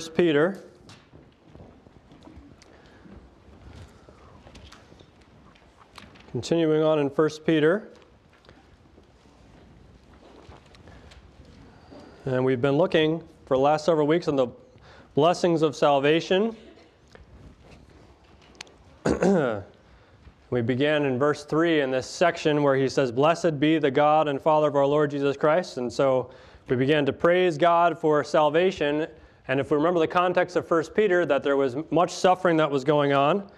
First Peter. Continuing on in 1 Peter. And we've been looking for the last several weeks on the blessings of salvation. we began in verse 3 in this section where he says, Blessed be the God and Father of our Lord Jesus Christ. And so we began to praise God for salvation. And if we remember the context of 1 Peter, that there was much suffering that was going on.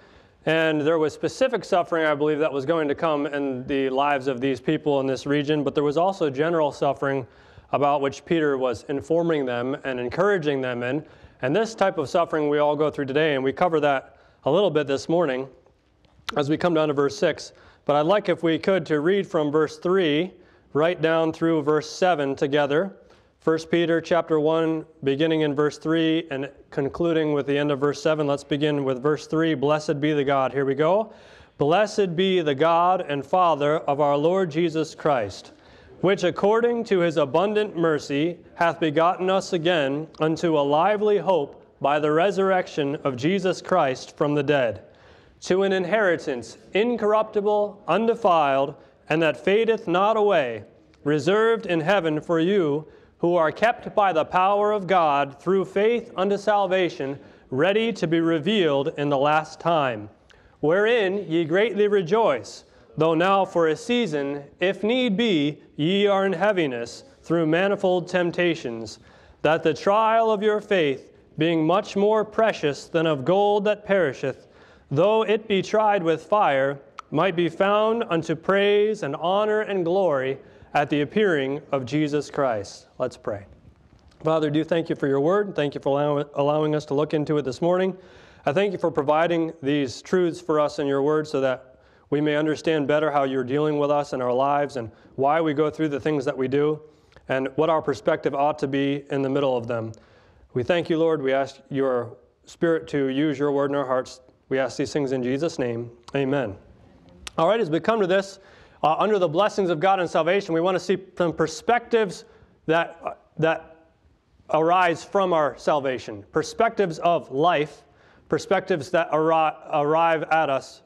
And there was specific suffering, I believe, that was going to come in the lives of these people in this region, but there was also general suffering about which Peter was informing them and encouraging them in. And this type of suffering we all go through today, and we cover that a little bit this morning as we come down to verse 6. But I'd like, if we could, to read from verse 3 right down through verse 7 together. 1 Peter chapter 1, beginning in verse 3 and concluding with the end of verse 7. Let's begin with verse 3. Blessed be the God. Here we go. Blessed be the God and Father of our Lord Jesus Christ, which according to his abundant mercy hath begotten us again unto a lively hope by the resurrection of Jesus Christ from the dead, to an inheritance incorruptible, undefiled, and that fadeth not away, reserved in heaven for you who are kept by the power of God through faith unto salvation, ready to be revealed in the last time, wherein ye greatly rejoice, though now for a season, if need be, ye are in heaviness through manifold temptations, that the trial of your faith, being much more precious than of gold that perisheth, though it be tried with fire, might be found unto praise and honor and glory at the appearing of Jesus Christ. Let's pray. Father, do thank you for your word. Thank you for allow, allowing us to look into it this morning. I thank you for providing these truths for us in your word so that we may understand better how you're dealing with us in our lives and why we go through the things that we do and what our perspective ought to be in the middle of them. We thank you, Lord. We ask your Spirit to use your word in our hearts. We ask these things in Jesus' name. Amen. All right, as we come to this, uh, under the blessings of God and salvation, we want to see some perspectives that, uh, that arise from our salvation, perspectives of life, perspectives that arri- arrive at us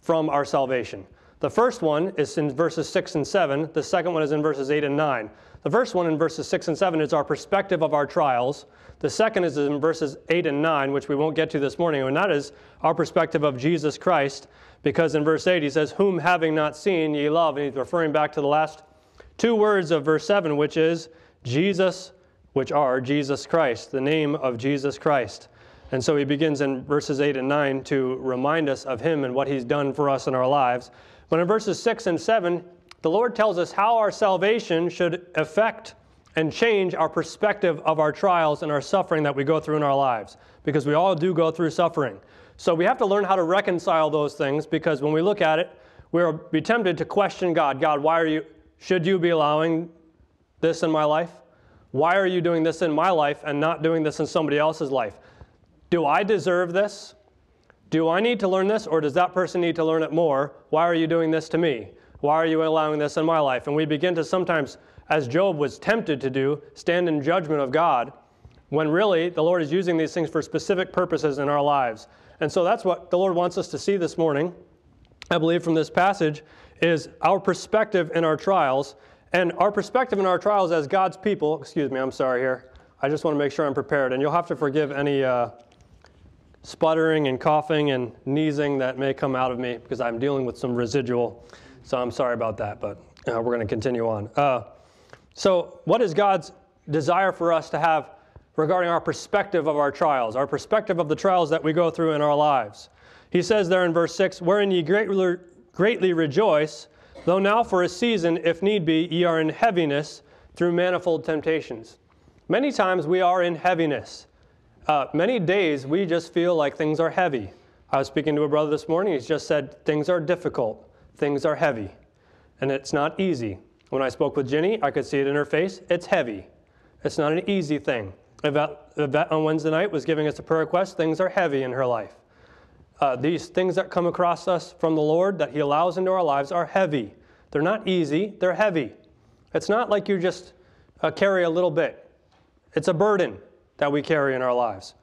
from our salvation. The first one is in verses 6 and 7. The second one is in verses 8 and 9. The first one in verses 6 and 7 is our perspective of our trials. The second is in verses 8 and 9, which we won't get to this morning, and that is our perspective of Jesus Christ because in verse 8 he says, Whom having not seen ye love. And he's referring back to the last two words of verse 7, which is Jesus, which are Jesus Christ, the name of Jesus Christ. And so he begins in verses 8 and 9 to remind us of him and what he's done for us in our lives. But in verses 6 and 7, the Lord tells us how our salvation should affect and change our perspective of our trials and our suffering that we go through in our lives. Because we all do go through suffering. So we have to learn how to reconcile those things because when we look at it, we'll be tempted to question God. God, why are you, should you be allowing this in my life? Why are you doing this in my life and not doing this in somebody else's life? Do I deserve this? Do I need to learn this or does that person need to learn it more? Why are you doing this to me? Why are you allowing this in my life? And we begin to sometimes, as Job was tempted to do, stand in judgment of God when really the Lord is using these things for specific purposes in our lives. And so that's what the Lord wants us to see this morning, I believe, from this passage, is our perspective in our trials. And our perspective in our trials as God's people, excuse me, I'm sorry here. I just want to make sure I'm prepared. And you'll have to forgive any uh, sputtering and coughing and sneezing that may come out of me because I'm dealing with some residual. So I'm sorry about that, but uh, we're going to continue on. Uh, so, what is God's desire for us to have regarding our perspective of our trials, our perspective of the trials that we go through in our lives. He says there in verse 6, Wherein ye greatly, greatly rejoice, though now for a season, if need be, ye are in heaviness through manifold temptations. Many times we are in heaviness. Uh, many days we just feel like things are heavy. I was speaking to a brother this morning, he's just said things are difficult, things are heavy, and it's not easy. When I spoke with Jenny, I could see it in her face, it's heavy. It's not an easy thing. Yvette on Wednesday night was giving us a prayer request. Things are heavy in her life. Uh, these things that come across us from the Lord that He allows into our lives are heavy. They're not easy, they're heavy. It's not like you just uh, carry a little bit, it's a burden. that we carry in our lives.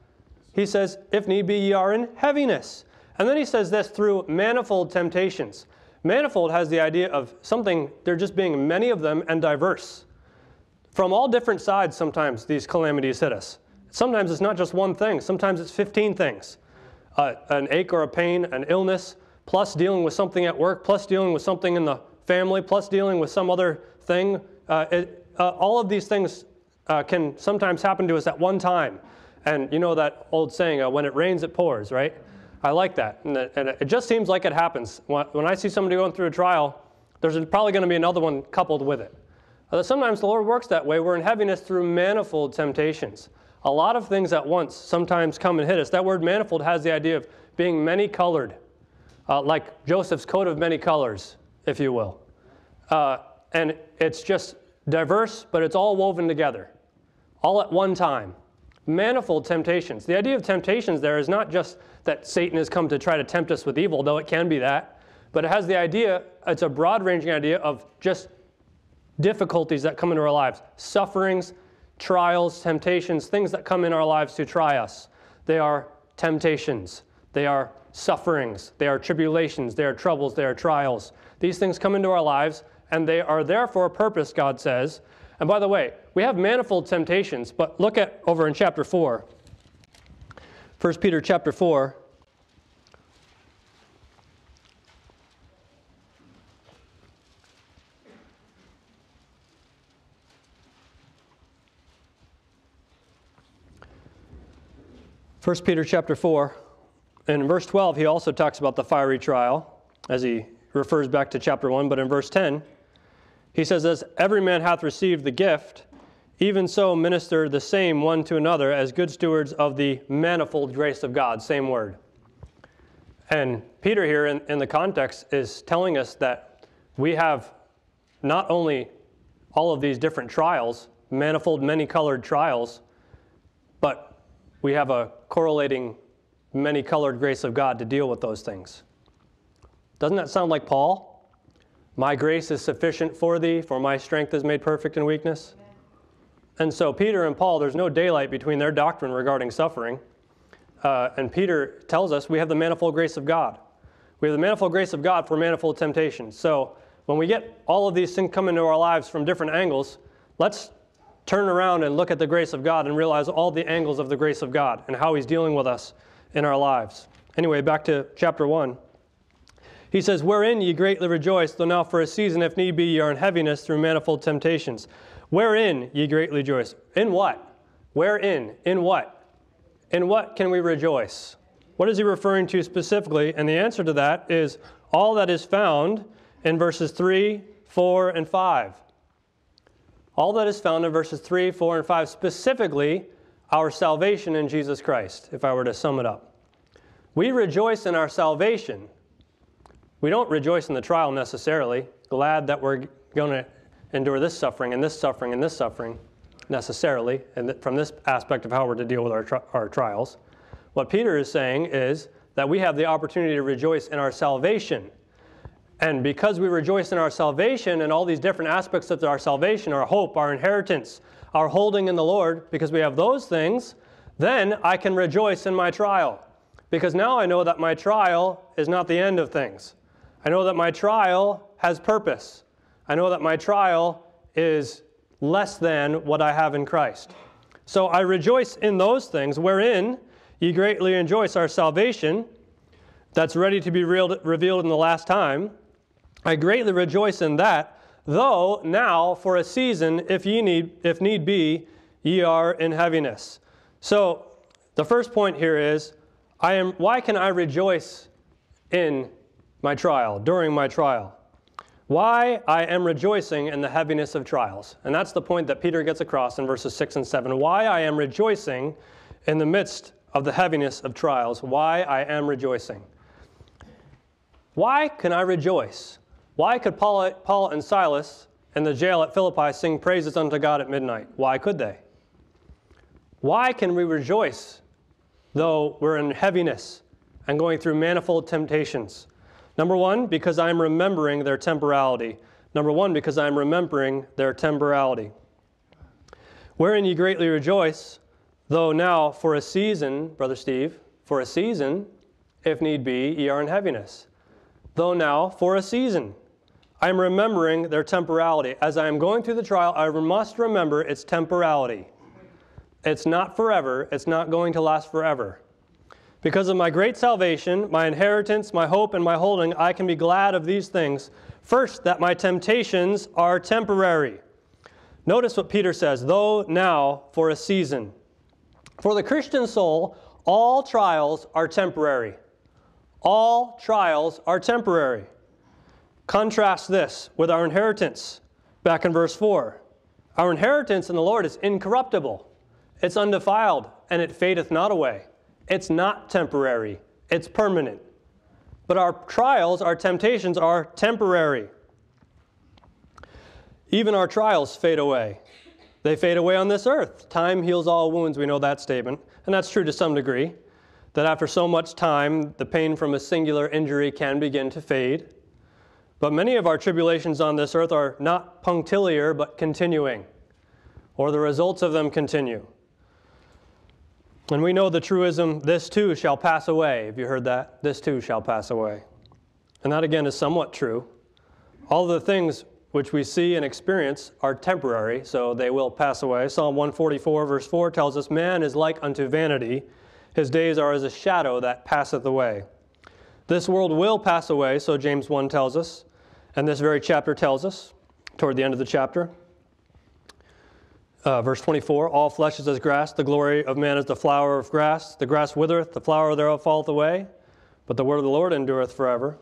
He says, if need be, ye are in heaviness. And then he says this through manifold temptations. Manifold has the idea of something, there just being many of them and diverse. From all different sides, sometimes these calamities hit us. Sometimes it's not just one thing, sometimes it's 15 things uh, an ache or a pain, an illness, plus dealing with something at work, plus dealing with something in the family, plus dealing with some other thing. Uh, it, uh, all of these things uh, can sometimes happen to us at one time. And you know that old saying, uh, when it rains, it pours, right? I like that. And it, and it just seems like it happens. When I see somebody going through a trial, there's probably going to be another one coupled with it. Uh, sometimes the Lord works that way. We're in heaviness through manifold temptations. A lot of things at once sometimes come and hit us. That word manifold has the idea of being many colored, uh, like Joseph's coat of many colors, if you will. Uh, and it's just diverse, but it's all woven together, all at one time. Manifold temptations. The idea of temptations there is not just that Satan has come to try to tempt us with evil, though it can be that, but it has the idea, it's a broad ranging idea of just difficulties that come into our lives, sufferings, trials, temptations, things that come in our lives to try us. They are temptations, they are sufferings, they are tribulations, they are troubles, they are trials. These things come into our lives, and they are there for a purpose, God says. And by the way, we have manifold temptations, but look at over in chapter 4. 1 Peter chapter 4. First Peter chapter 4, and in verse 12, he also talks about the fiery trial, as he refers back to chapter 1. But in verse 10, he says, As every man hath received the gift, even so minister the same one to another as good stewards of the manifold grace of God. Same word. And Peter here in, in the context is telling us that we have not only all of these different trials, manifold, many colored trials, but we have a correlating many colored grace of God to deal with those things. Doesn't that sound like Paul? My grace is sufficient for thee, for my strength is made perfect in weakness. And so, Peter and Paul, there's no daylight between their doctrine regarding suffering. Uh, and Peter tells us we have the manifold grace of God. We have the manifold grace of God for manifold temptations. So, when we get all of these things come into our lives from different angles, let's turn around and look at the grace of God and realize all the angles of the grace of God and how He's dealing with us in our lives. Anyway, back to chapter 1. He says, Wherein ye greatly rejoice, though now for a season, if need be, ye are in heaviness through manifold temptations. Wherein ye greatly rejoice. In what? Wherein? In what? In what can we rejoice? What is he referring to specifically? And the answer to that is all that is found in verses 3, 4, and 5. All that is found in verses 3, 4, and 5, specifically our salvation in Jesus Christ, if I were to sum it up. We rejoice in our salvation we don't rejoice in the trial necessarily, glad that we're going to endure this suffering and this suffering and this suffering necessarily, and from this aspect of how we're to deal with our, tri- our trials. What Peter is saying is that we have the opportunity to rejoice in our salvation. And because we rejoice in our salvation and all these different aspects of our salvation, our hope, our inheritance, our holding in the Lord, because we have those things, then I can rejoice in my trial. Because now I know that my trial is not the end of things. I know that my trial has purpose. I know that my trial is less than what I have in Christ. So I rejoice in those things wherein ye greatly rejoice our salvation that's ready to be revealed in the last time. I greatly rejoice in that, though now for a season, if ye need, if need be, ye are in heaviness. So the first point here is, I am, why can I rejoice in my trial, during my trial. Why I am rejoicing in the heaviness of trials. And that's the point that Peter gets across in verses 6 and 7. Why I am rejoicing in the midst of the heaviness of trials. Why I am rejoicing. Why can I rejoice? Why could Paul, Paul and Silas in the jail at Philippi sing praises unto God at midnight? Why could they? Why can we rejoice though we're in heaviness and going through manifold temptations? Number one, because I'm remembering their temporality. Number one, because I'm remembering their temporality. Wherein ye greatly rejoice, Though now, for a season, Brother Steve, for a season, if need be, ye are in heaviness. Though now, for a season, I am remembering their temporality. As I am going through the trial, I must remember its temporality. It's not forever, it's not going to last forever. Because of my great salvation, my inheritance, my hope, and my holding, I can be glad of these things. First, that my temptations are temporary. Notice what Peter says, though now for a season. For the Christian soul, all trials are temporary. All trials are temporary. Contrast this with our inheritance back in verse 4. Our inheritance in the Lord is incorruptible, it's undefiled, and it fadeth not away. It's not temporary, it's permanent. But our trials, our temptations are temporary. Even our trials fade away. They fade away on this earth. Time heals all wounds, we know that statement. And that's true to some degree, that after so much time, the pain from a singular injury can begin to fade. But many of our tribulations on this earth are not punctiliar, but continuing, or the results of them continue. And we know the truism, this too shall pass away. Have you heard that? This too shall pass away. And that again is somewhat true. All the things which we see and experience are temporary, so they will pass away. Psalm 144, verse 4 tells us, Man is like unto vanity, his days are as a shadow that passeth away. This world will pass away, so James 1 tells us, and this very chapter tells us, toward the end of the chapter. Uh, verse 24 All flesh is as grass, the glory of man is the flower of grass. The grass withereth, the flower thereof falleth away, but the word of the Lord endureth forever.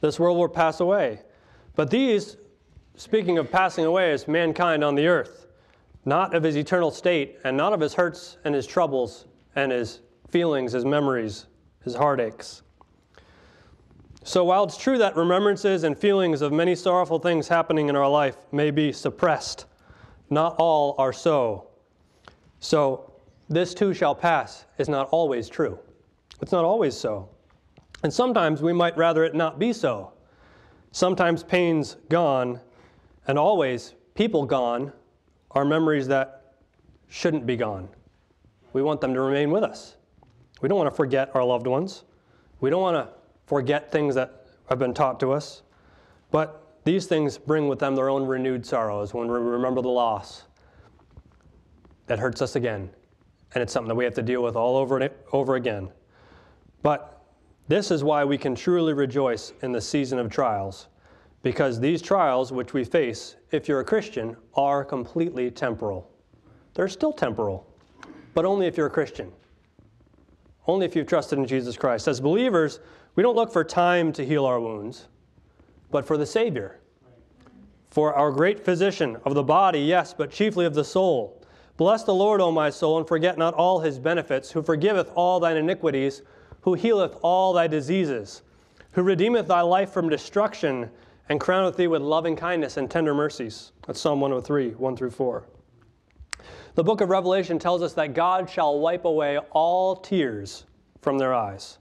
This world will pass away. But these, speaking of passing away, is mankind on the earth, not of his eternal state, and not of his hurts and his troubles and his feelings, his memories, his heartaches. So while it's true that remembrances and feelings of many sorrowful things happening in our life may be suppressed, not all are so. So, this too shall pass is not always true. It's not always so. And sometimes we might rather it not be so. Sometimes pain's gone, and always people gone are memories that shouldn't be gone. We want them to remain with us. We don't want to forget our loved ones. We don't want to forget things that have been taught to us. But these things bring with them their own renewed sorrows when we remember the loss. That hurts us again. And it's something that we have to deal with all over and over again. But this is why we can truly rejoice in the season of trials. Because these trials which we face, if you're a Christian, are completely temporal. They're still temporal, but only if you're a Christian. Only if you've trusted in Jesus Christ. As believers, we don't look for time to heal our wounds but for the Savior. For our great physician of the body, yes, but chiefly of the soul. Bless the Lord, O my soul, and forget not all his benefits, who forgiveth all thine iniquities, who healeth all thy diseases, who redeemeth thy life from destruction, and crowneth thee with loving kindness and tender mercies. That's Psalm 103, 1 through 4. The book of Revelation tells us that God shall wipe away all tears from their eyes.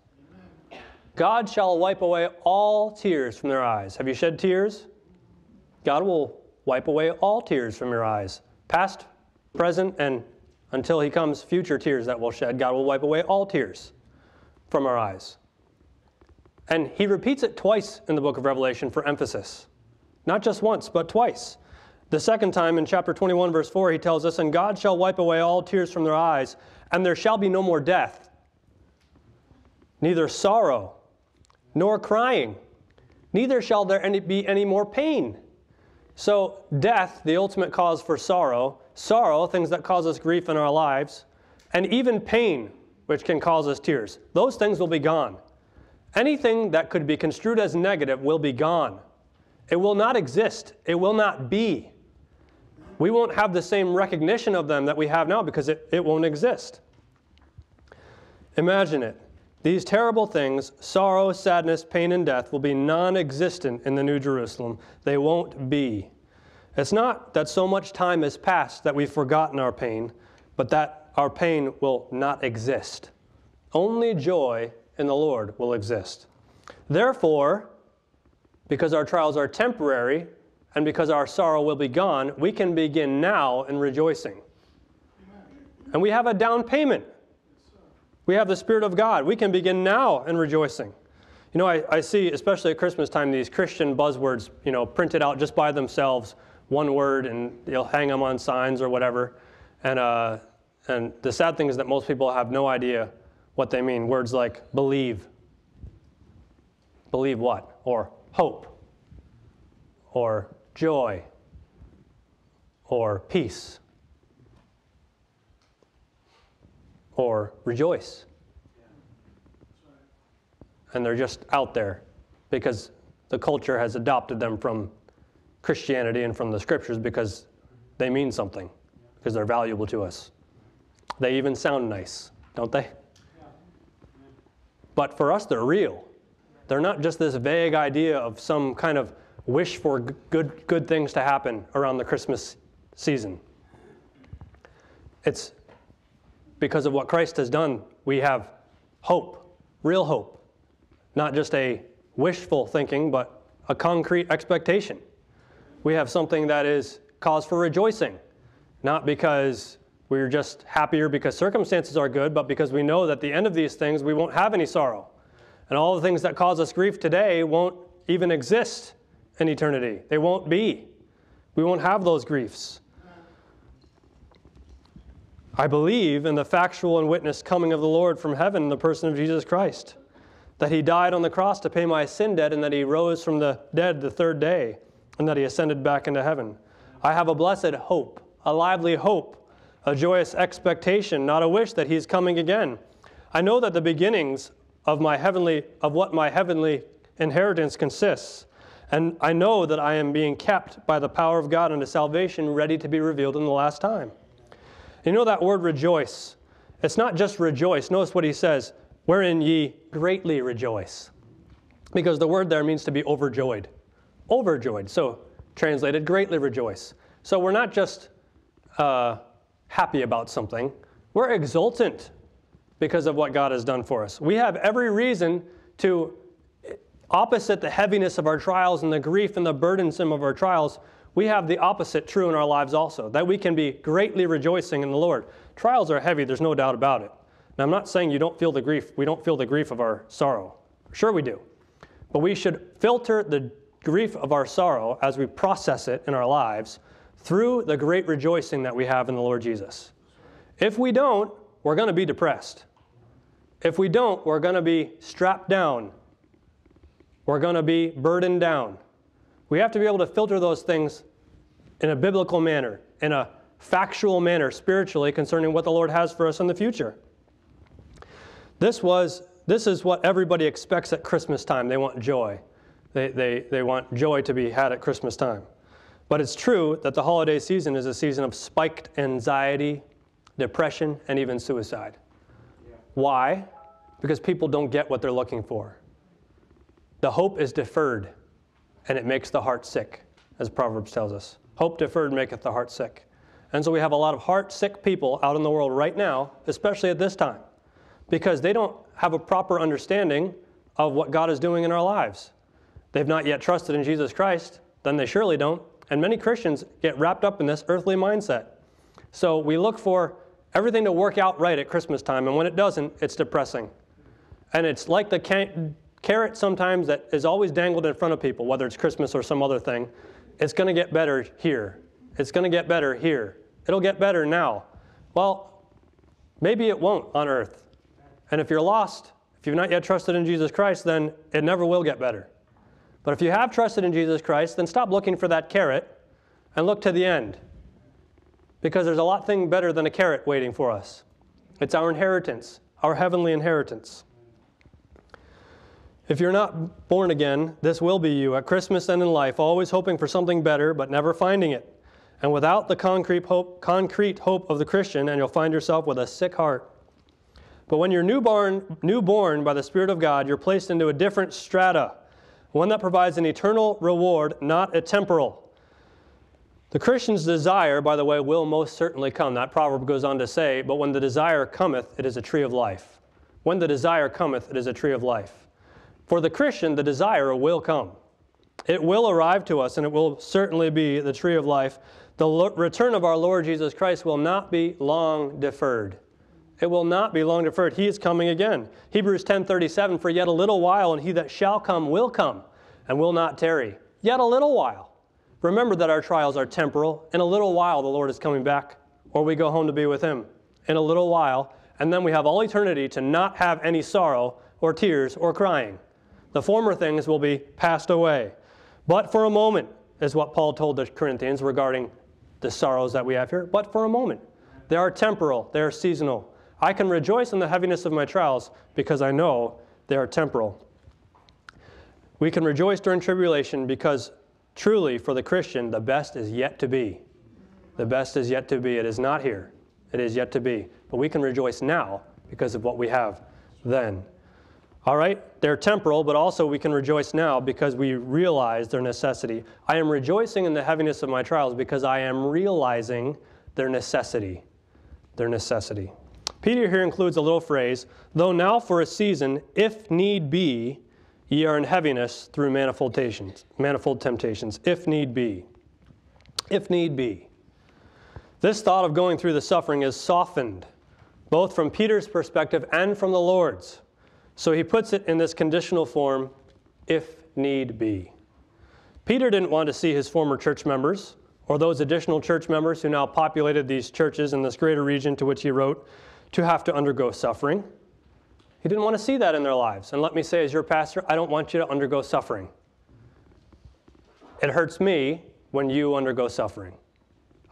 God shall wipe away all tears from their eyes. Have you shed tears? God will wipe away all tears from your eyes, past, present, and until He comes, future tears that will shed. God will wipe away all tears from our eyes. And He repeats it twice in the book of Revelation for emphasis. Not just once, but twice. The second time in chapter 21, verse 4, he tells us, And God shall wipe away all tears from their eyes, and there shall be no more death, neither sorrow, nor crying, neither shall there any, be any more pain. So, death, the ultimate cause for sorrow, sorrow, things that cause us grief in our lives, and even pain, which can cause us tears, those things will be gone. Anything that could be construed as negative will be gone. It will not exist, it will not be. We won't have the same recognition of them that we have now because it, it won't exist. Imagine it. These terrible things, sorrow, sadness, pain, and death, will be non existent in the New Jerusalem. They won't be. It's not that so much time has passed that we've forgotten our pain, but that our pain will not exist. Only joy in the Lord will exist. Therefore, because our trials are temporary and because our sorrow will be gone, we can begin now in rejoicing. And we have a down payment. We have the Spirit of God. We can begin now in rejoicing. You know, I, I see, especially at Christmas time, these Christian buzzwords, you know, printed out just by themselves, one word, and they'll hang them on signs or whatever. And, uh, and the sad thing is that most people have no idea what they mean. Words like believe. Believe what? Or hope. Or joy. Or peace. Or rejoice and they're just out there because the culture has adopted them from Christianity and from the scriptures because they mean something, because they're valuable to us. They even sound nice, don't they? But for us, they're real. They're not just this vague idea of some kind of wish for good, good things to happen around the Christmas season. It's because of what Christ has done, we have hope, real hope not just a wishful thinking, but a concrete expectation. We have something that is cause for rejoicing, not because we're just happier because circumstances are good, but because we know that at the end of these things we won't have any sorrow. And all the things that cause us grief today won't even exist in eternity. They won't be. We won't have those griefs. I believe in the factual and witness coming of the Lord from heaven in the person of Jesus Christ that he died on the cross to pay my sin debt, and that he rose from the dead the third day, and that he ascended back into heaven. I have a blessed hope, a lively hope, a joyous expectation, not a wish that he's coming again. I know that the beginnings of my heavenly of what my heavenly inheritance consists, and I know that I am being kept by the power of God unto salvation, ready to be revealed in the last time. You know that word rejoice? It's not just rejoice. Notice what he says wherein ye greatly rejoice. Because the word there means to be overjoyed. Overjoyed. So, translated, greatly rejoice. So, we're not just uh, happy about something, we're exultant because of what God has done for us. We have every reason to, opposite the heaviness of our trials and the grief and the burdensome of our trials, we have the opposite true in our lives also, that we can be greatly rejoicing in the Lord. Trials are heavy, there's no doubt about it. Now, I'm not saying you don't feel the grief. We don't feel the grief of our sorrow. Sure, we do. But we should filter the grief of our sorrow as we process it in our lives through the great rejoicing that we have in the Lord Jesus. If we don't, we're going to be depressed. If we don't, we're going to be strapped down. We're going to be burdened down. We have to be able to filter those things in a biblical manner, in a factual manner, spiritually, concerning what the Lord has for us in the future. This was this is what everybody expects at Christmas time. They want joy. They, they, they want joy to be had at Christmas time. But it's true that the holiday season is a season of spiked anxiety, depression, and even suicide. Why? Because people don't get what they're looking for. The hope is deferred, and it makes the heart sick, as Proverbs tells us. Hope deferred maketh the heart sick. And so we have a lot of heart sick people out in the world right now, especially at this time because they don't have a proper understanding of what God is doing in our lives. They've not yet trusted in Jesus Christ, then they surely don't. And many Christians get wrapped up in this earthly mindset. So we look for everything to work out right at Christmas time, and when it doesn't, it's depressing. And it's like the carrot sometimes that is always dangled in front of people, whether it's Christmas or some other thing. It's going to get better here. It's going to get better here. It'll get better now. Well, maybe it won't on earth. And if you're lost, if you've not yet trusted in Jesus Christ, then it never will get better. But if you have trusted in Jesus Christ, then stop looking for that carrot and look to the end. Because there's a lot thing better than a carrot waiting for us. It's our inheritance, our heavenly inheritance. If you're not born again, this will be you at Christmas and in life, always hoping for something better but never finding it. And without the concrete hope, concrete hope of the Christian, and you'll find yourself with a sick heart. But when you're newborn, newborn by the Spirit of God, you're placed into a different strata, one that provides an eternal reward, not a temporal. The Christian's desire, by the way, will most certainly come. That proverb goes on to say, But when the desire cometh, it is a tree of life. When the desire cometh, it is a tree of life. For the Christian, the desire will come. It will arrive to us, and it will certainly be the tree of life The return of our Lord Jesus Christ will not be long deferred. It will not be long deferred. He is coming again. Hebrews 10:37 for yet a little while and he that shall come will come and will not tarry. Yet a little while. Remember that our trials are temporal. In a little while the Lord is coming back or we go home to be with him. In a little while and then we have all eternity to not have any sorrow or tears or crying. The former things will be passed away. But for a moment is what Paul told the Corinthians regarding the sorrows that we have here. But for a moment. They are temporal, they are seasonal. I can rejoice in the heaviness of my trials because I know they are temporal. We can rejoice during tribulation because truly, for the Christian, the best is yet to be. The best is yet to be. It is not here, it is yet to be. But we can rejoice now because of what we have then. All right? They're temporal, but also we can rejoice now because we realize their necessity. I am rejoicing in the heaviness of my trials because I am realizing their necessity. Their necessity. Peter here includes a little phrase, though now for a season, if need be, ye are in heaviness through manifold temptations, manifold temptations, if need be. If need be. This thought of going through the suffering is softened, both from Peter's perspective and from the Lord's. So he puts it in this conditional form, if need be. Peter didn't want to see his former church members, or those additional church members who now populated these churches in this greater region to which he wrote, to have to undergo suffering. He didn't want to see that in their lives. And let me say, as your pastor, I don't want you to undergo suffering. It hurts me when you undergo suffering.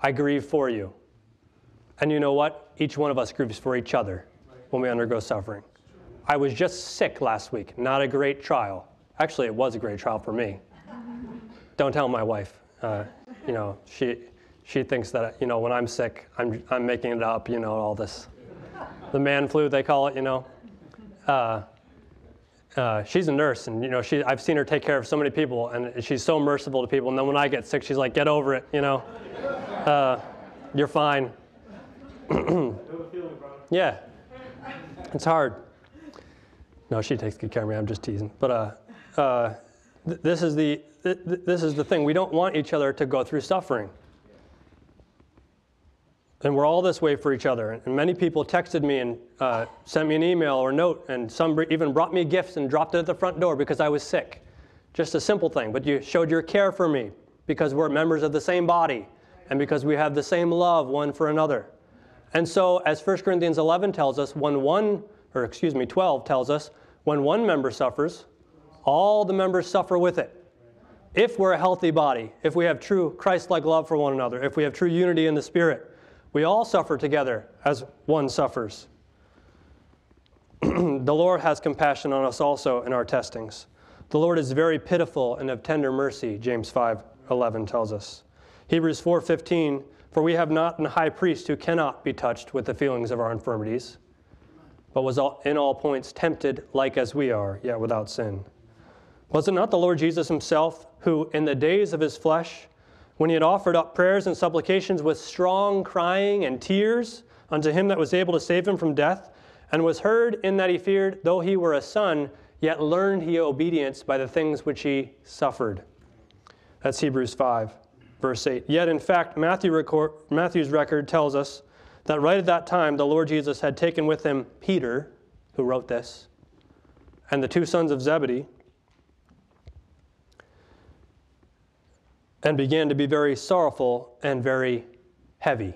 I grieve for you. And you know what? Each one of us grieves for each other when we undergo suffering. I was just sick last week, not a great trial. Actually, it was a great trial for me. Don't tell my wife. Uh, you know, she, she thinks that, you know, when I'm sick, I'm, I'm making it up, you know, all this the man flu they call it, you know. Uh, uh, she's a nurse, and you know, she, I've seen her take care of so many people, and she's so merciful to people. And then when I get sick, she's like, "Get over it, you know. Uh, you're fine." yeah, it's hard. No, she takes good care of me. I'm just teasing. But uh, uh, th- this is the th- this is the thing. We don't want each other to go through suffering. And we're all this way for each other. And many people texted me and uh, sent me an email or note, and some even brought me gifts and dropped it at the front door because I was sick. Just a simple thing, but you showed your care for me because we're members of the same body and because we have the same love one for another. And so, as 1 Corinthians 11 tells us, when one, or excuse me, 12 tells us, when one member suffers, all the members suffer with it. If we're a healthy body, if we have true Christ like love for one another, if we have true unity in the Spirit, we all suffer together as one suffers. the Lord has compassion on us also in our testings. The Lord is very pitiful and of tender mercy, James 5:11 tells us. Hebrews 4:15, for we have not a high priest who cannot be touched with the feelings of our infirmities, but was in all points tempted like as we are, yet without sin. Was it not the Lord Jesus himself who in the days of his flesh when he had offered up prayers and supplications with strong crying and tears unto him that was able to save him from death, and was heard in that he feared, though he were a son, yet learned he obedience by the things which he suffered. That's Hebrews 5, verse 8. Yet, in fact, Matthew record, Matthew's record tells us that right at that time the Lord Jesus had taken with him Peter, who wrote this, and the two sons of Zebedee, and began to be very sorrowful and very heavy.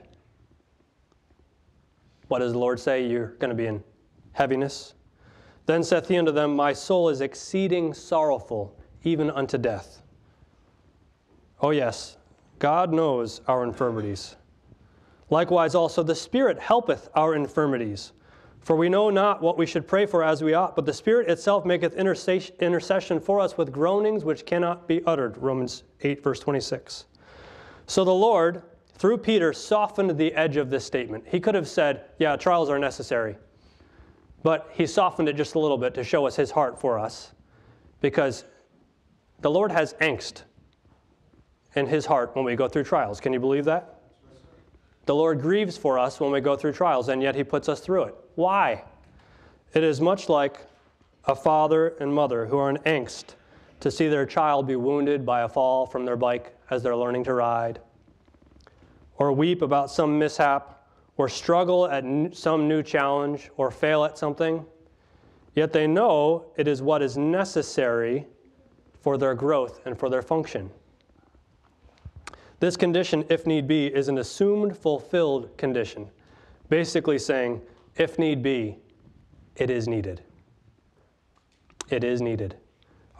What does the Lord say? You're going to be in heaviness. Then saith he unto them, My soul is exceeding sorrowful, even unto death. Oh, yes, God knows our infirmities. Likewise, also the Spirit helpeth our infirmities. For we know not what we should pray for as we ought, but the Spirit itself maketh intercession for us with groanings which cannot be uttered. Romans 8, verse 26. So the Lord, through Peter, softened the edge of this statement. He could have said, Yeah, trials are necessary. But he softened it just a little bit to show us his heart for us. Because the Lord has angst in his heart when we go through trials. Can you believe that? The Lord grieves for us when we go through trials, and yet he puts us through it. Why? It is much like a father and mother who are in angst to see their child be wounded by a fall from their bike as they're learning to ride. or weep about some mishap, or struggle at some new challenge, or fail at something. Yet they know it is what is necessary for their growth and for their function. This condition, if need be, is an assumed fulfilled condition, basically saying, if need be, it is needed. It is needed.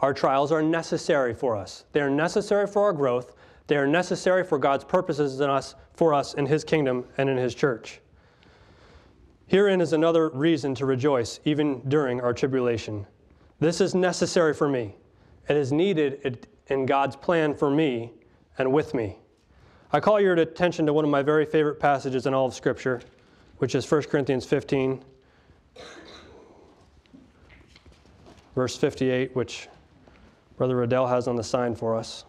Our trials are necessary for us. They are necessary for our growth. They are necessary for God's purposes in us, for us in His kingdom and in His church. Herein is another reason to rejoice, even during our tribulation. This is necessary for me. It is needed in God's plan for me and with me. I call your attention to one of my very favorite passages in all of Scripture, which is 1 Corinthians 15, verse 58, which Brother Riddell has on the sign for us.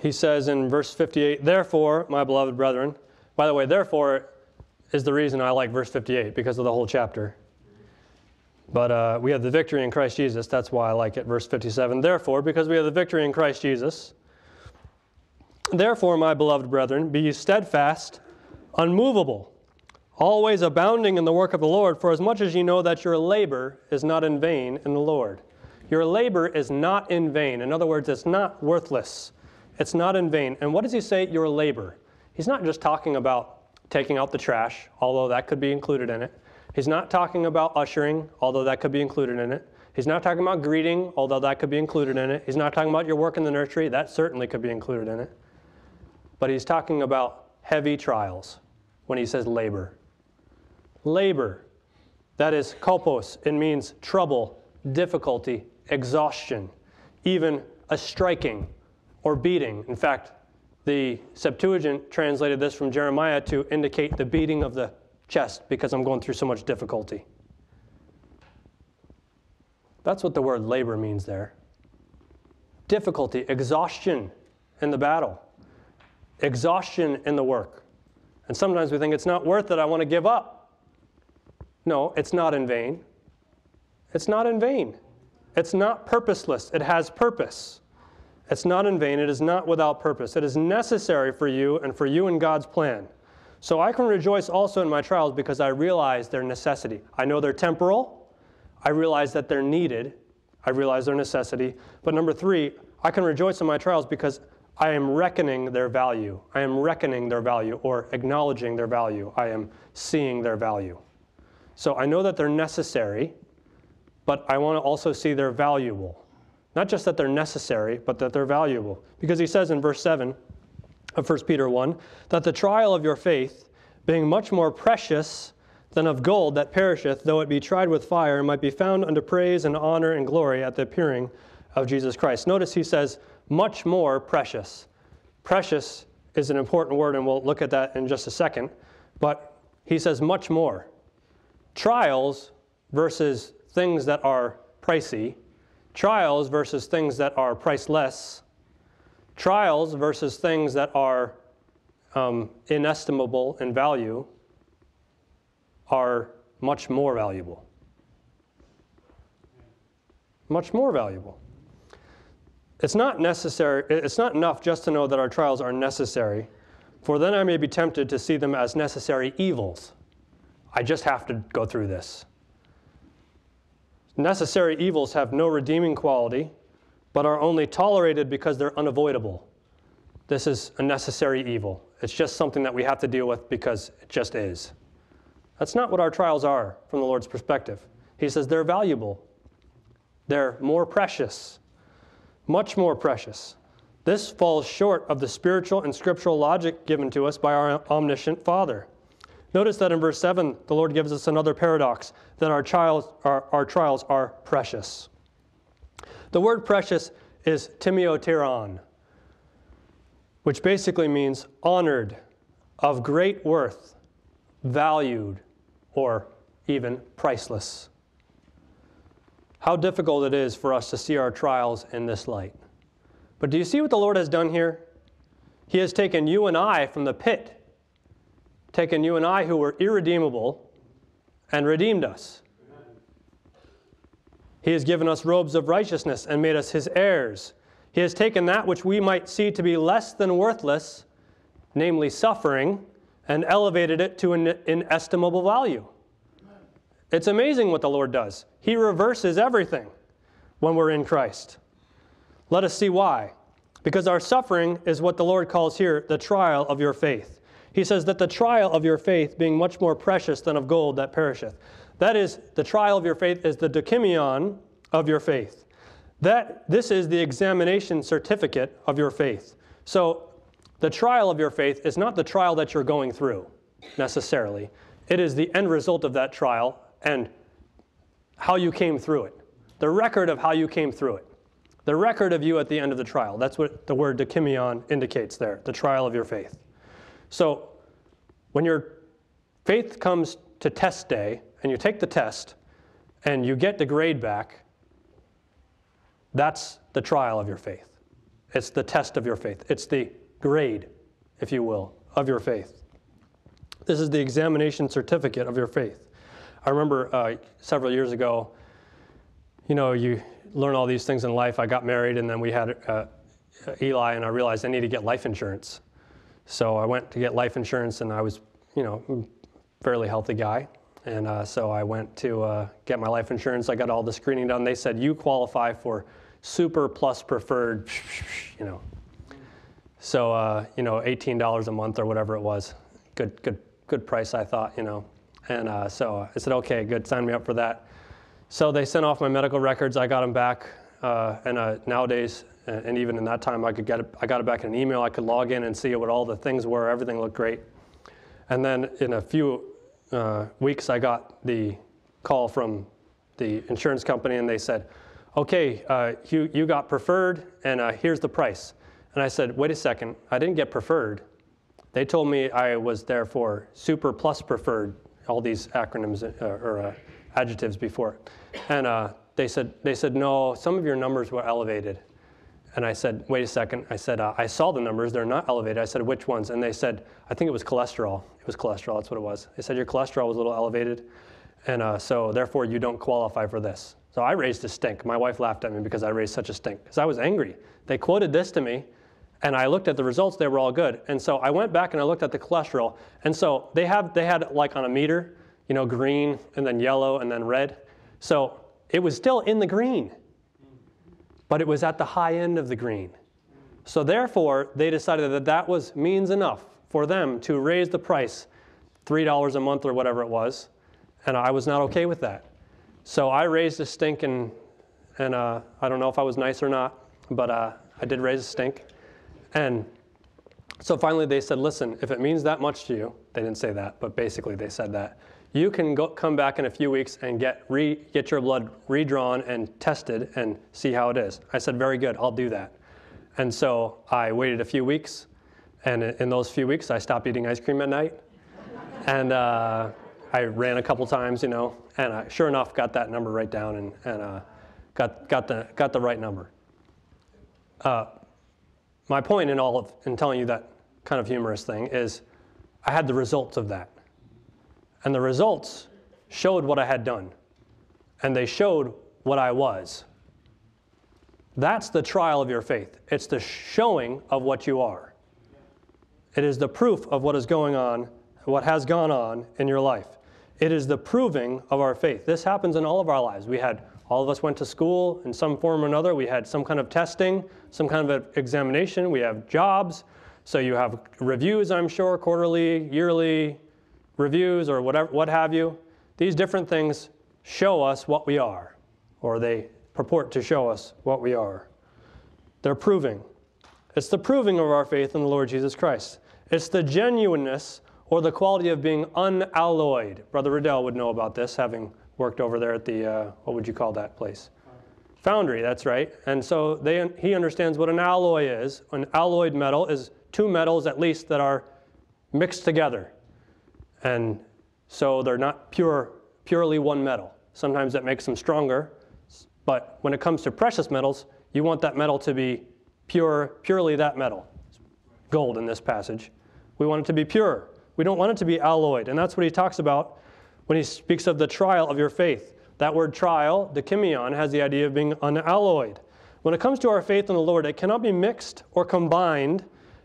He says in verse 58, Therefore, my beloved brethren, by the way, therefore is the reason I like verse 58 because of the whole chapter. But uh, we have the victory in Christ Jesus. That's why I like it. Verse 57 Therefore, because we have the victory in Christ Jesus, therefore, my beloved brethren, be ye steadfast, unmovable always abounding in the work of the Lord, for as much as you know that your labor is not in vain in the Lord. Your labor is not in vain. In other words, it's not worthless. It's not in vain. And what does he say? Your labor. He's not just talking about taking out the trash, although that could be included in it. He's not talking about ushering, although that could be included in it. He's not talking about greeting, although that could be included in it. He's not talking about your work in the nursery, that certainly could be included in it. But he's talking about heavy trials when he says labor labor. That is kopos. It means trouble, difficulty, exhaustion, even a striking or beating. In fact, the Septuagint translated this from Jeremiah to indicate the beating of the chest because I'm going through so much difficulty. That's what the word labor means there. Difficulty, exhaustion in the battle, exhaustion in the work. And sometimes we think it's not worth it, I want to give up. No, it's not in vain. It's not in vain. It's not purposeless. It has purpose. It's not in vain. It is not without purpose. It is necessary for you and for you in God's plan. So I can rejoice also in my trials because I realize their necessity. I know they're temporal. I realize that they're needed. I realize their necessity. But number three, I can rejoice in my trials because I am reckoning their value. I am reckoning their value or acknowledging their value. I am seeing their value. So I know that they're necessary, but I want to also see they're valuable. Not just that they're necessary, but that they're valuable. Because he says in verse 7 of 1 Peter 1 that the trial of your faith, being much more precious than of gold that perisheth, though it be tried with fire, might be found unto praise and honor and glory at the appearing of Jesus Christ. Notice he says, much more precious. Precious is an important word, and we'll look at that in just a second. But he says, much more trials versus things that are pricey, trials versus things that are priceless, trials versus things that are um, inestimable in value are much more valuable. Much more valuable. It's not necessary, it's not enough just to know that our trials are necessary, for then I may be tempted to see them as necessary evils. I just have to go through this. Necessary evils have no redeeming quality, but are only tolerated because they're unavoidable. This is a necessary evil. It's just something that we have to deal with because it just is. That's not what our trials are from the Lord's perspective. He says they're valuable, they're more precious, much more precious. This falls short of the spiritual and scriptural logic given to us by our omniscient Father. Notice that in verse 7, the Lord gives us another paradox that our, trials, our, our trials are precious. The word precious is timioteron, which basically means honored, of great worth, valued, or even priceless. How difficult it is for us to see our trials in this light. But do you see what the Lord has done here? He has taken you and I from the pit taken you and I who were irredeemable and redeemed us. He has given us robes of righteousness and made us his heirs. He has taken that which we might see to be less than worthless, namely suffering, and elevated it to an inestimable value. It's amazing what the Lord does. He reverses everything when we're in Christ. Let us see why. Because our suffering is what the Lord calls here the trial of your faith. He says that the trial of your faith being much more precious than of gold that perisheth. That is, the trial of your faith is the dokimion of your faith. That this is the examination certificate of your faith. So the trial of your faith is not the trial that you're going through necessarily. It is the end result of that trial and how you came through it. The record of how you came through it. The record of you at the end of the trial. That's what the word dokimion indicates there, the trial of your faith. So when your faith comes to test day and you take the test and you get the grade back, that's the trial of your faith. It's the test of your faith. It's the grade, if you will, of your faith. This is the examination certificate of your faith. I remember uh, several years ago, you know, you learn all these things in life. I got married, and then we had uh, Eli, and I realized I need to get life insurance. So I went to get life insurance, and I was, you know, fairly healthy guy. And uh, so I went to uh, get my life insurance. I got all the screening done. They said, you qualify for super plus preferred, you know. So, uh, you know, $18 a month or whatever it was. Good, good, good price, I thought, you know. And uh, so I said, okay, good, sign me up for that. So they sent off my medical records. I got them back. Uh, and uh, nowadays, and even in that time, I could get it, I got it back in an email. I could log in and see what all the things were. Everything looked great. And then in a few uh, weeks, I got the call from the insurance company, and they said, okay, uh, you, you got preferred, and uh, here's the price. And I said, wait a second, I didn't get preferred. They told me I was therefore super plus preferred, all these acronyms uh, or uh, adjectives before. And uh, they, said, they said, no, some of your numbers were elevated. And I said, wait a second. I said, I saw the numbers. They're not elevated. I said, which ones? And they said, I think it was cholesterol. It was cholesterol. That's what it was. They said, your cholesterol was a little elevated. And uh, so therefore, you don't qualify for this. So I raised a stink. My wife laughed at me because I raised such a stink because I was angry. They quoted this to me, and I looked at the results. They were all good. And so I went back and I looked at the cholesterol. And so they have they had like on a meter, you know, green and then yellow and then red. So it was still in the green, but it was at the high end of the green. So therefore, they decided that that was means enough for them to raise the price, three dollars a month or whatever it was, and I was not okay with that. So I raised a stink, and, and uh, I don't know if I was nice or not, but uh, I did raise a stink. And so finally they said, listen, if it means that much to you, they didn't say that, but basically they said that, you can go, come back in a few weeks and get, re, get your blood redrawn and tested and see how it is. I said, very good, I'll do that. And so I waited a few weeks, and in those few weeks, I stopped eating ice cream at night. and uh, I ran a couple times, you know, and I, sure enough, got that number right down and, and uh, got, got, the, got the right number. Uh, my point in all of in telling you that kind of humorous thing is I had the results of that. And the results showed what I had done. And they showed what I was. That's the trial of your faith. It's the showing of what you are. It is the proof of what is going on, what has gone on in your life. It is the proving of our faith. This happens in all of our lives. We had, all of us went to school in some form or another. We had some kind of testing, some kind of examination. We have jobs. So you have reviews, I'm sure, quarterly, yearly reviews, or whatever, what have you. These different things show us what we are, or they purport to show us what we are. They're proving. It's the proving of our faith in the Lord Jesus Christ. It's the genuineness or the quality of being unalloyed. Brother Riddell would know about this, having worked over there at the, uh, what would you call that place? Foundry, that's right. And so they, he understands what an alloy is. An alloyed metal is two metals at least that are mixed together. And so they're not pure, purely one metal. Sometimes that makes them stronger. But when it comes to precious metals, you want that metal to be pure, purely that metal. Gold in this passage. We want it to be pure. We don't want it to be alloyed. And that's what he talks about when he speaks of the trial of your faith. That word trial, the dokimion, has the idea of being unalloyed. When it comes to our faith in the Lord, it cannot be mixed or combined,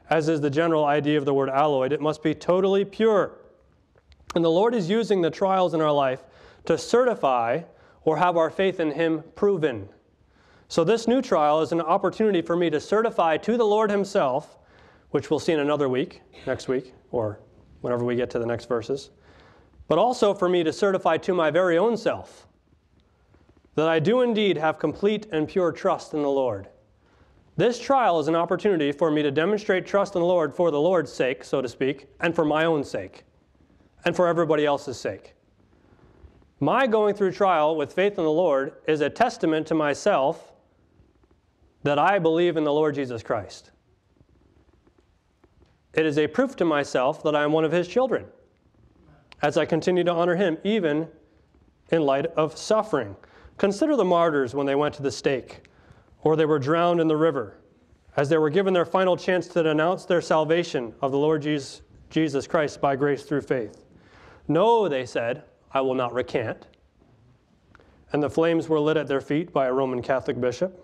as is the general idea of the word alloyed. It must be totally pure. And the Lord is using the trials in our life to certify or have our faith in Him proven. So, this new trial is an opportunity for me to certify to the Lord Himself, which we'll see in another week, next week, or whenever we get to the next verses, but also for me to certify to my very own self that I do indeed have complete and pure trust in the Lord. This trial is an opportunity for me to demonstrate trust in the Lord for the Lord's sake, so to speak, and for my own sake, and for everybody else's sake. My going through trial with faith in the Lord is a testament to myself that I believe in the Lord Jesus Christ. It is a proof to myself that I am one of his children as I continue to honor him, even in light of suffering. Consider the martyrs when they went to the stake or they were drowned in the river, as they were given their final chance to announce their salvation of the Lord Jesus, Jesus Christ by grace through faith. No, they said, I will not recant. And the flames were lit at their feet by a Roman Catholic bishop.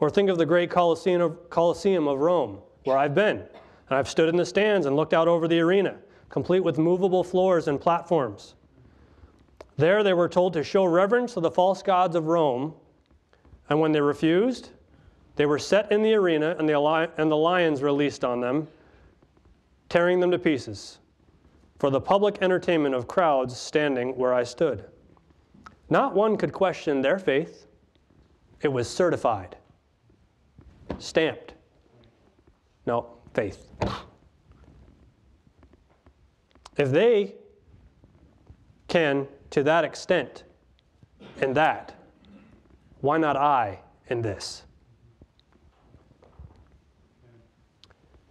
Or think of the great Colosseum of, Colosseum of Rome, where I've been. And I've stood in the stands and looked out over the arena, complete with movable floors and platforms. There they were told to show reverence to the false gods of Rome, and when they refused, they were set in the arena and the, and the lions released on them, tearing them to pieces, for the public entertainment of crowds standing where I stood. Not one could question their faith, it was certified stamped. No, faith. If they can, to that extent, in that, why not I in this?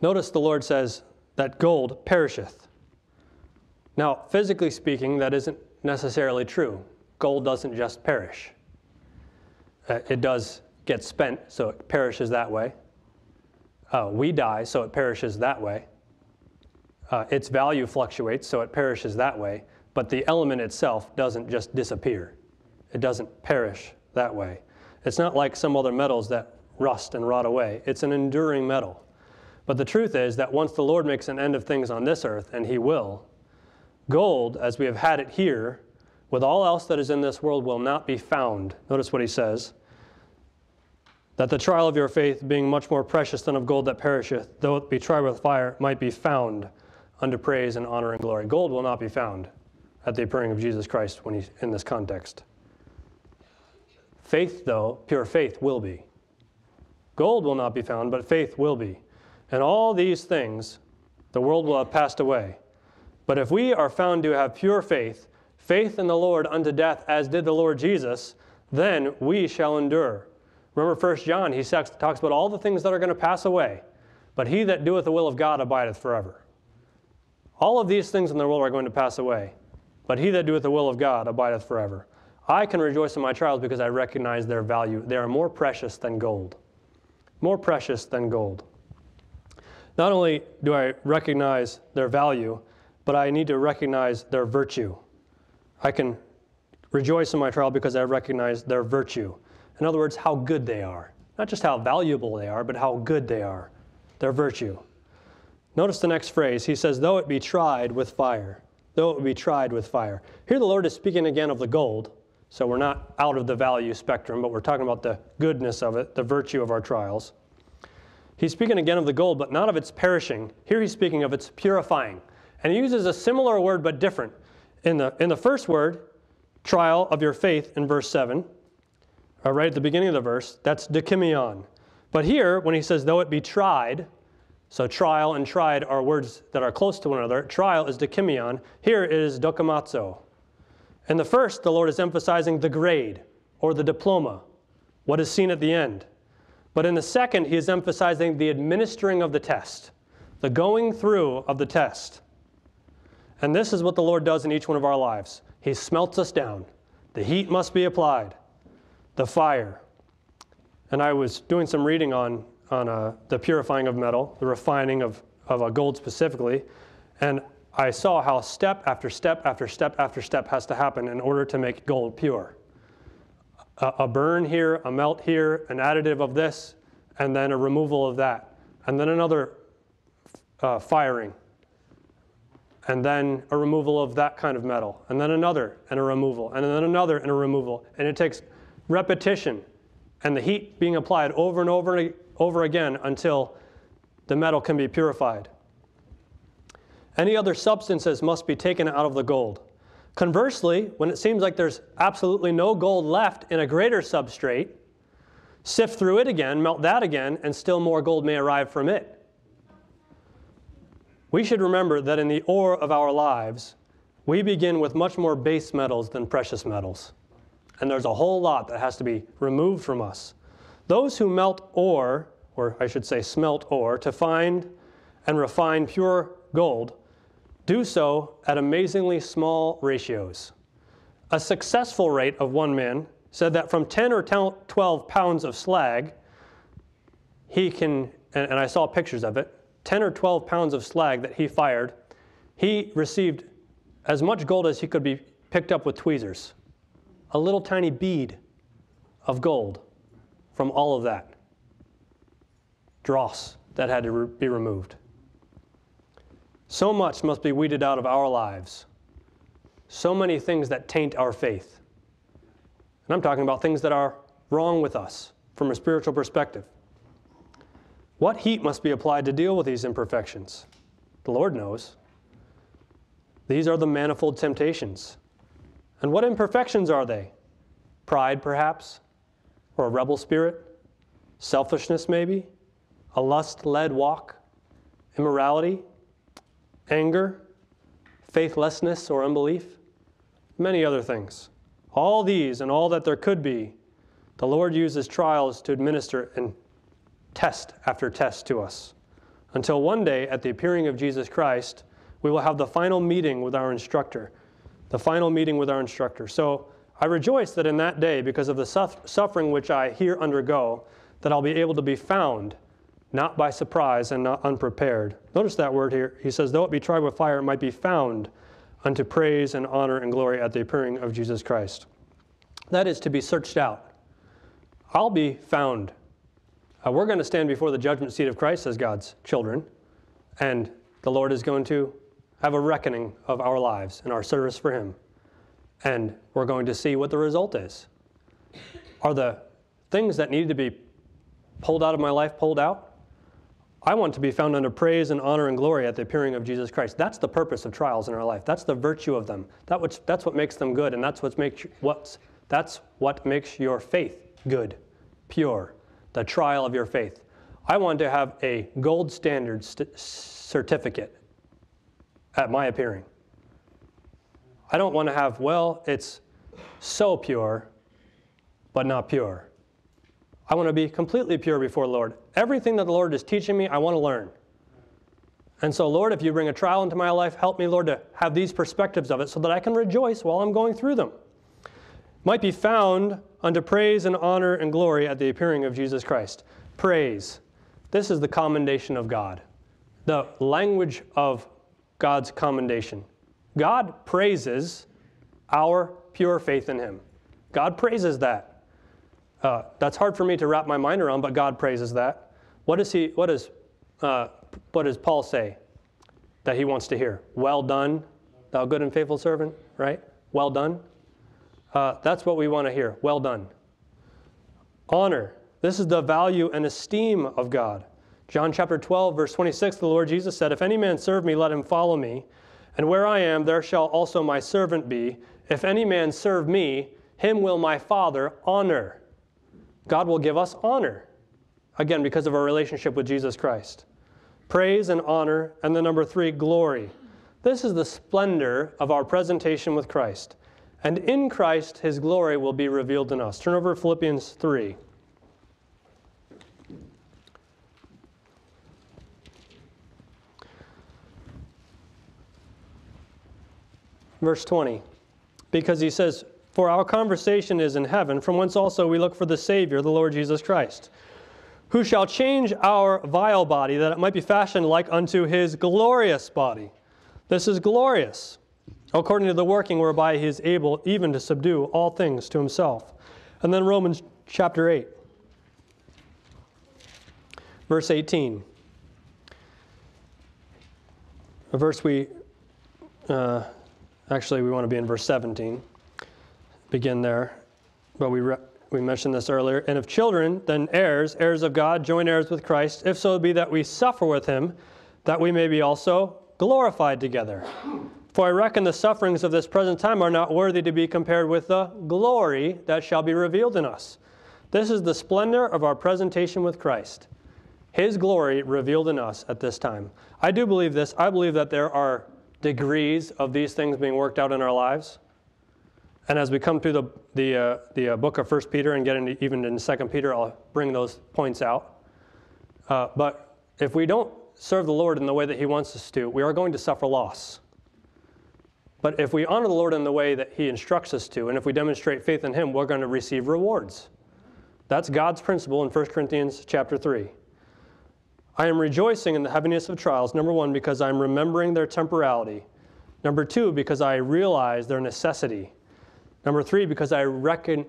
Notice the Lord says that gold perisheth. Now, physically speaking, that isn't necessarily true. Gold doesn't just perish, uh, it does gets spent, so it perishes that way. Uh, we die, so it perishes that way. Uh, its value fluctuates, so it perishes that way. But the element itself doesn't just disappear, it doesn't perish that way. It's not like some other metals that rust and rot away, it's an enduring metal. But the truth is that once the Lord makes an end of things on this earth, and He will, gold, as we have had it here, with all else that is in this world, will not be found. Notice what He says that the trial of your faith, being much more precious than of gold that perisheth, though it be tried with fire, might be found unto praise and honor and glory. Gold will not be found at the appearing of Jesus Christ when he's in this context. Faith, though, pure faith will be. Gold will not be found, but faith will be. And all these things the world will have passed away. But if we are found to have pure faith, faith in the Lord unto death, as did the Lord Jesus, then we shall endure. Remember 1 John, he talks about all the things that are going to pass away, but he that doeth the will of God abideth forever. All of these things in the world are going to pass away, but he that doeth the will of God abideth forever. I can rejoice in my trials because I recognize their value. They are more precious than gold. More precious than gold. Not only do I recognize their value, but I need to recognize their virtue. I can rejoice in my trial because I recognize their virtue. In other words, how good they are. Not just how valuable they are, but how good they are, their virtue. Notice the next phrase. He says, though it be tried with fire. Though it be tried with fire. Here the Lord is speaking again of the gold. So we're not out of the value spectrum, but we're talking about the goodness of it, the virtue of our trials. He's speaking again of the gold, but not of its perishing. Here he's speaking of its purifying. And he uses a similar word, but different. In the, in the first word, trial of your faith in verse 7, uh, right at the beginning of the verse, that's dokimion. But here, when he says, though it be tried, so trial and tried are words that are close to one another. Trial is dokimion. Here is dokimazo. In the first, the Lord is emphasizing the grade or the diploma, what is seen at the end. But in the second, he is emphasizing the administering of the test, the going through of the test. And this is what the Lord does in each one of our lives. He smelts us down. The heat must be applied the fire. And I was doing some reading on, on uh, the purifying of metal, the refining of, of uh, gold specifically, and I saw how step after step after step after step has to happen in order to make gold pure. a, a burn here, a melt here, an additive of this, and then a removal of that, and then another uh, firing, and then a removal of that kind of metal, and then another and a removal, and then another and a removal. And it takes repetition and the heat being applied over and over and over again until the metal can be purified. Any other substances must be taken out of the gold. Conversely, when it seems like there's absolutely no gold left in a greater substrate, sift through it again, melt that again, and still more gold may arrive from it. We should remember that in the ore of our lives, we begin with much more base metals than precious metals. And there's a whole lot that has to be removed from us. Those who melt ore, or I should say smelt ore, to find and refine pure gold, do so at amazingly small ratios. A successful rate of one man said that from 10 or 12 pounds of slag, he can, and I saw pictures of it, 10 or 12 pounds of slag that he fired, he received as much gold as he could be picked up with tweezers. A little tiny bead of gold from all of that. Dross that had to re- be removed. So much must be weeded out of our lives. So many things that taint our faith. And I'm talking about things that are wrong with us from a spiritual perspective. What heat must be applied to deal with these imperfections? The Lord knows. These are the manifold temptations. And what imperfections are they? Pride, perhaps? Or a rebel spirit? Selfishness, maybe? A lust led walk? Immorality? Anger? Faithlessness or unbelief? Many other things. All these and all that there could be, the Lord uses trials to administer and test after test to us. Until one day, at the appearing of Jesus Christ, we will have the final meeting with our instructor. The final meeting with our instructor. So I rejoice that in that day, because of the suffering which I here undergo, that I'll be able to be found, not by surprise and not unprepared. Notice that word here. He says, Though it be tried with fire, it might be found unto praise and honor and glory at the appearing of Jesus Christ. That is to be searched out. I'll be found uh, we're going to stand before the judgment seat of Christ as God's children, and the Lord is going to have a reckoning of our lives and our service for Him. And we're going to see what the result is. Are the things that need to be pulled out of my life pulled out? I want to be found under praise and honor and glory at the appearing of Jesus Christ. That's the purpose of trials in our life. That's the virtue of them. That which, that's what makes them good, and that's, what makes, what's, that's what makes your faith good, pure, the trial of your faith. I want to have a gold standard st- certificate at my appearing. I don't want to have, well, it's so pure, but not pure. I want to be completely pure before the Lord. Everything that the Lord is teaching me, I want to learn. And so, Lord, if you bring a trial into my life, help me, Lord, to have these perspectives of it so that I can rejoice while I'm going through them. Might be found unto praise and honor and glory at the appearing of Jesus Christ. Praise. This is the commendation of God, the language of God's commendation. God praises our pure faith in Him. God praises that. Uh, that's hard for me to wrap my mind around, but God praises that. What does he? What does uh, what does Paul say that he wants to hear? Well done, thou good and faithful servant. Right? Well done. Uh, that's what we want to hear. Well done. Honor. This is the value and esteem of God. John chapter 12, verse 26, the Lord Jesus said, If any man serve me, let him follow me. And where I am, there shall also my servant be. If any man serve me, him will my Father honor. God will give us honor. Again, because of our relationship with Jesus Christ. Praise and honor. And the number three, glory. This is the splendor of our presentation with Christ and in Christ his glory will be revealed in us. Turn over Philippians 3. Verse 20. Because he says, For our conversation is in heaven, from whence also we look for the Savior, the Lord Jesus Christ, who shall change our vile body, that it might be fashioned like unto his glorious body. This is glorious according to the working whereby he is able even to subdue all things to himself. And then Romans chapter 8, verse 18. A verse we, uh, actually, we want to be in verse 17. Begin there. But we, re- we mentioned this earlier. And if children, then heirs, heirs of God, joint heirs with Christ, if so be that we suffer with him, that we may be also glorified together. For I reckon the sufferings of this present time are not worthy to be compared with the glory that shall be revealed in us. This is the splendor of our presentation with Christ, His glory revealed in us at this time. I do believe this. I believe that there are degrees of these things being worked out in our lives. And as we come through the, the, uh, the uh, book of 1 Peter and get into, even in 2 Peter, I'll bring those points out. Uh, but if we don't serve the Lord in the way that He wants us to, we are going to suffer loss. But if we honor the Lord in the way that He instructs us to, and if we demonstrate faith in Him, we're going to receive rewards. That's God's principle in 1 Corinthians chapter 3. I am rejoicing in the heaviness of trials, number one, because I'm remembering their temporality. Number two, because I realize their necessity. Number three, because I reckon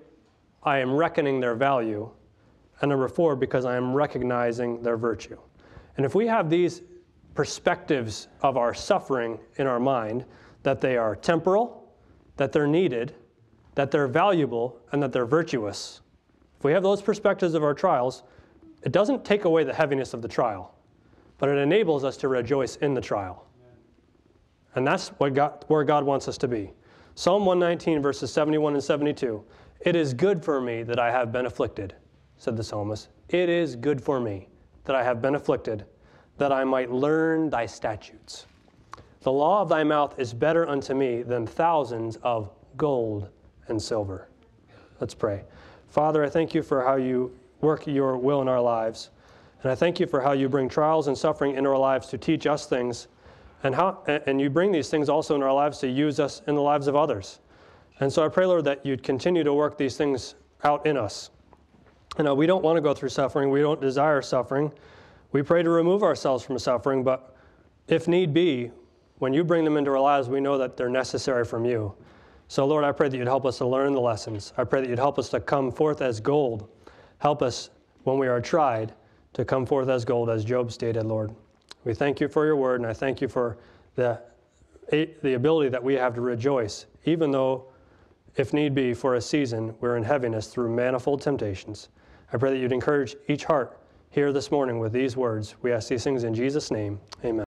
I am reckoning their value. And number four, because I am recognizing their virtue. And if we have these perspectives of our suffering in our mind, that they are temporal, that they're needed, that they're valuable, and that they're virtuous. If we have those perspectives of our trials, it doesn't take away the heaviness of the trial, but it enables us to rejoice in the trial. And that's what God, where God wants us to be. Psalm 119, verses 71 and 72. It is good for me that I have been afflicted, said the psalmist. It is good for me that I have been afflicted, that I might learn thy statutes. The law of thy mouth is better unto me than thousands of gold and silver. Let's pray. Father, I thank you for how you work your will in our lives. And I thank you for how you bring trials and suffering into our lives to teach us things. And, how, and you bring these things also in our lives to use us in the lives of others. And so I pray, Lord, that you'd continue to work these things out in us. You know, we don't want to go through suffering. We don't desire suffering. We pray to remove ourselves from suffering, but if need be, when you bring them into our lives, we know that they're necessary from you. So, Lord, I pray that you'd help us to learn the lessons. I pray that you'd help us to come forth as gold. Help us, when we are tried, to come forth as gold, as Job stated, Lord. We thank you for your word, and I thank you for the, the ability that we have to rejoice, even though, if need be, for a season, we're in heaviness through manifold temptations. I pray that you'd encourage each heart here this morning with these words. We ask these things in Jesus' name. Amen.